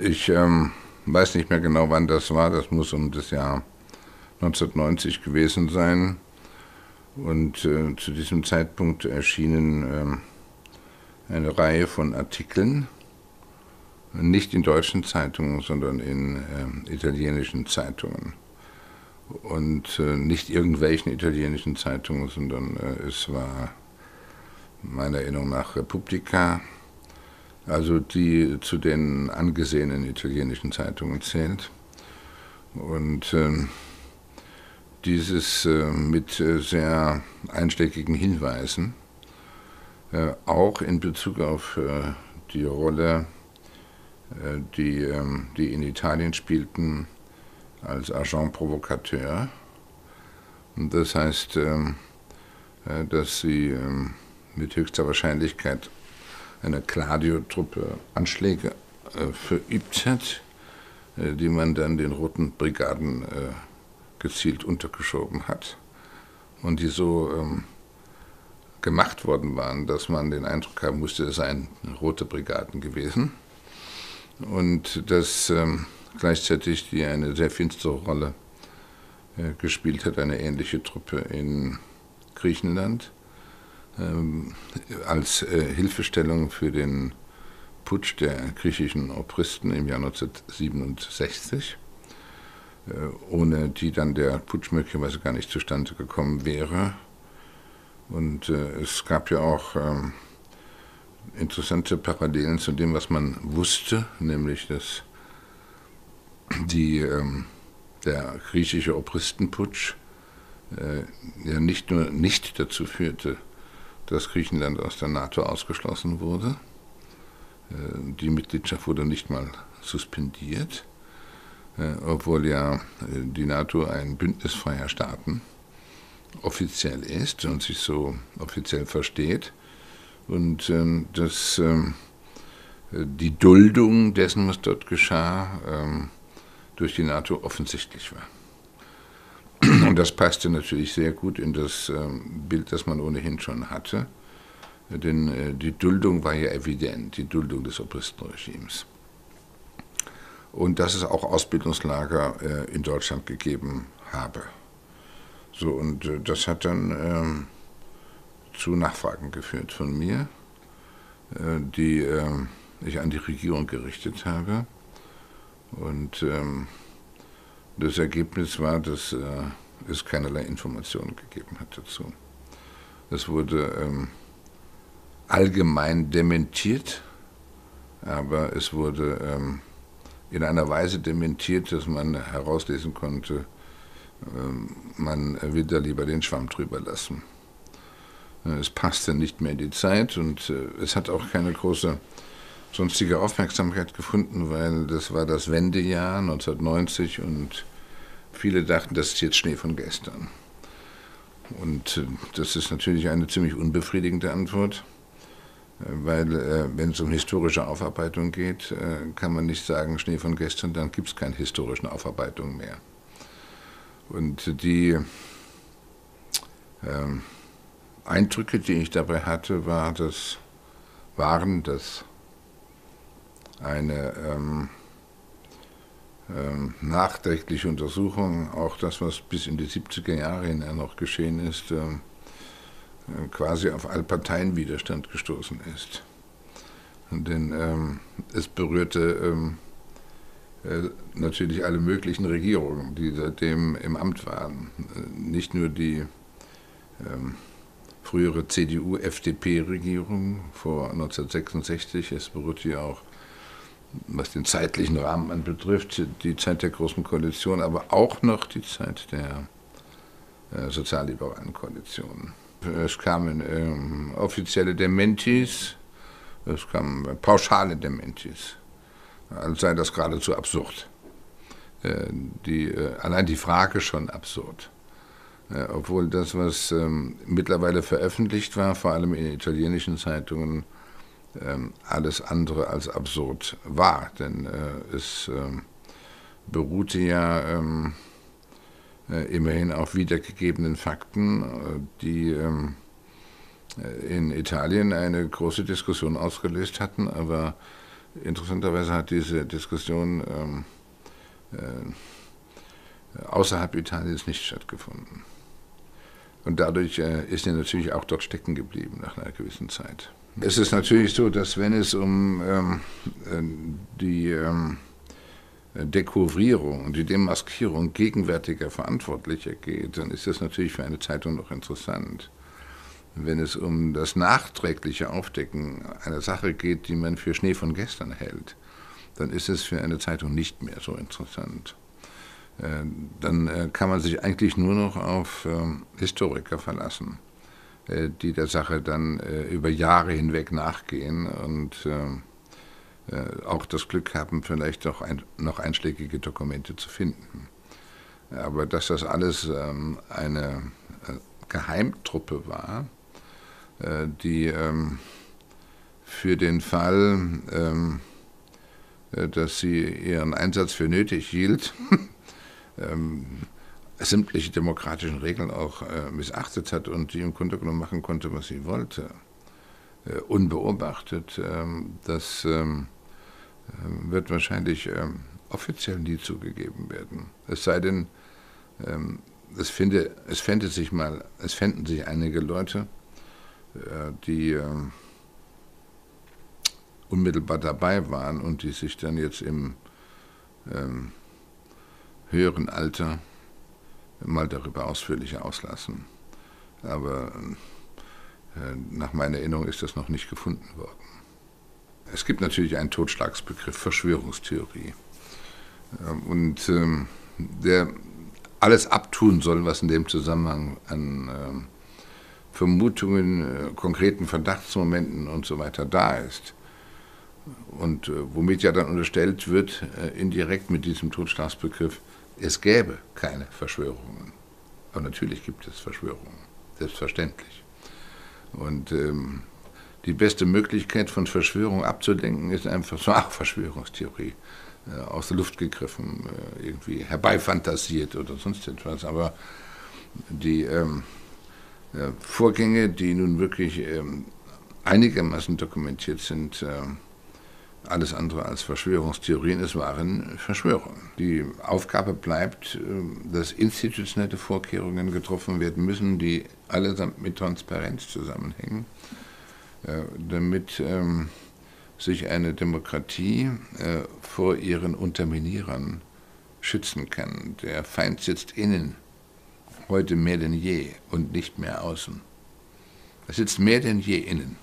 Ich ähm, weiß nicht mehr genau, wann das war. Das muss um das Jahr 1990 gewesen sein. Und äh, zu diesem Zeitpunkt erschienen äh, eine Reihe von Artikeln, nicht in deutschen Zeitungen, sondern in äh, italienischen Zeitungen. Und äh, nicht irgendwelchen italienischen Zeitungen, sondern äh, es war meiner Erinnerung nach Repubblica, also die zu den angesehenen italienischen Zeitungen zählt. Und äh, dieses äh, mit äh, sehr einschlägigen Hinweisen, äh, auch in Bezug auf äh, die Rolle, äh, die, ähm, die in Italien spielten als Agent Provocateur. Und das heißt, ähm, dass sie ähm, mit höchster Wahrscheinlichkeit eine Claudio-Truppe Anschläge äh, verübt hat, äh, die man dann den Roten Brigaden äh, gezielt untergeschoben hat. Und die so ähm, gemacht worden waren, dass man den Eindruck haben musste, es seien rote Brigaden gewesen. Und dass ähm, gleichzeitig die eine sehr finstere Rolle äh, gespielt hat, eine ähnliche Truppe in Griechenland als äh, Hilfestellung für den Putsch der griechischen Obristen im Jahr 1967, äh, ohne die dann der Putsch möglicherweise gar nicht zustande gekommen wäre. Und äh, es gab ja auch ähm, interessante Parallelen zu dem, was man wusste, nämlich dass die, ähm, der griechische Obristenputsch ja nicht nur nicht dazu führte, dass Griechenland aus der NATO ausgeschlossen wurde. Äh, die Mitgliedschaft wurde nicht mal suspendiert, äh, obwohl ja äh, die NATO ein Bündnis freier Staaten offiziell ist und sich so offiziell versteht. Und ähm, dass ähm, die Duldung dessen, was dort geschah, ähm, durch die NATO offensichtlich war. Und das passte natürlich sehr gut in das ähm, Bild, das man ohnehin schon hatte. Denn äh, die Duldung war ja evident, die Duldung des Obristenregimes. Und dass es auch Ausbildungslager äh, in Deutschland gegeben habe. So, und äh, das hat dann ähm, zu Nachfragen geführt von mir, die ich an die Regierung gerichtet habe. Und ähm, das Ergebnis war, dass es keinerlei Informationen gegeben hat dazu. Es wurde ähm, allgemein dementiert, aber es wurde ähm, in einer Weise dementiert, dass man herauslesen konnte, ähm, man will da lieber den Schwamm drüber lassen. Äh, es passte nicht mehr in die Zeit und äh, es hat auch keine große sonstige Aufmerksamkeit gefunden, weil das war das Wendejahr 1990 und viele dachten, das ist jetzt Schnee von gestern. Und äh, das ist natürlich eine ziemlich unbefriedigende Antwort, äh, weil äh, wenn es um historische Aufarbeitung geht, kann man nicht sagen Schnee von gestern, dann gibt es keine historischen Aufarbeitungen mehr. Und die äh, Eindrücke, die ich dabei hatte, war, dass, waren, dass eine ähm, ähm, nachträgliche Untersuchung, auch das, was bis in die 70er Jahre hinein noch geschehen ist, ähm, äh, quasi auf Allparteienwiderstand gestoßen ist. Denn ähm, es berührte ähm, äh, natürlich alle möglichen Regierungen, die seitdem im Amt waren. Äh, nicht nur die ähm, frühere CDU-FDP-Regierung vor 1966, es berührte ja auch was den zeitlichen Rahmen anbetrifft, die Zeit der Großen Koalition, aber auch noch die Zeit der äh, sozialliberalen Koalition. Es kamen ähm, offizielle Dementis, es kamen pauschale Dementis, als sei das geradezu absurd. Äh, die, äh, allein die Frage schon absurd. Äh, obwohl das, was ähm, mittlerweile veröffentlicht war, vor allem in italienischen Zeitungen, alles andere als absurd war. Denn äh, es ähm, beruhte ja ähm, äh, immerhin auf wiedergegebenen Fakten, äh, die in Italien eine große Diskussion ausgelöst hatten, aber Interessanterweise hat diese Diskussion ähm, außerhalb Italiens nicht stattgefunden. Und dadurch ist er natürlich auch dort stecken geblieben nach einer gewissen Zeit. Es ist natürlich so, dass wenn es um ähm, äh, die ähm, Dekouvrierung die Demaskierung gegenwärtiger Verantwortlicher geht, dann ist das natürlich für eine Zeitung noch interessant. Wenn es um das nachträgliche Aufdecken einer Sache geht, die man für Schnee von gestern hält, dann ist es für eine Zeitung nicht mehr so interessant. Äh, dann äh, kann man sich eigentlich nur noch auf ähm, Historiker verlassen, die der Sache dann über Jahre hinweg nachgehen und auch das Glück haben, vielleicht auch noch einschlägige Dokumente zu finden. Aber dass das alles ähm, eine Geheimtruppe war, die ähm, für den Fall, dass sie ihren Einsatz für nötig hielt, ähm, sämtliche demokratischen Regeln auch äh, missachtet hat und die im Grunde genommen machen konnte, was sie wollte, äh, unbeobachtet, ähm, das ähm, äh, wird wahrscheinlich ähm, offiziell nie zugegeben werden. Es sei denn, ähm, es, finde, es, fände sich mal, es fänden sich einige Leute, äh, die ähm, unmittelbar dabei waren und die sich dann jetzt im höheren Alter mal darüber ausführlicher auslassen. Aber äh, nach meiner Erinnerung ist das noch nicht gefunden worden. Es gibt natürlich einen Totschlagsbegriff, Verschwörungstheorie. Ähm, und ähm, der alles abtun soll, was in dem Zusammenhang an ähm, Vermutungen, äh, konkreten Verdachtsmomenten und so weiter da ist. Und äh, womit ja dann unterstellt wird, indirekt mit diesem Totschlagsbegriff, es gäbe keine Verschwörungen. Aber natürlich gibt es Verschwörungen, selbstverständlich. Und ähm, die beste Möglichkeit von Verschwörung abzudenken ist einfach so, ach, Verschwörungstheorie, äh, aus der Luft gegriffen, äh, irgendwie herbeifantasiert oder sonst etwas. Aber die ähm, äh, Vorgänge, die nun wirklich ähm, einigermaßen dokumentiert sind, äh, alles andere als Verschwörungstheorien, es waren Verschwörungen. Die Aufgabe bleibt, äh, dass institutionelle Vorkehrungen getroffen werden müssen, die allesamt mit Transparenz zusammenhängen, äh, damit ähm, sich eine Demokratie äh, vor ihren Unterminierern schützen kann. Der Feind sitzt innen, heute mehr denn je und nicht mehr außen. Er sitzt mehr denn je innen.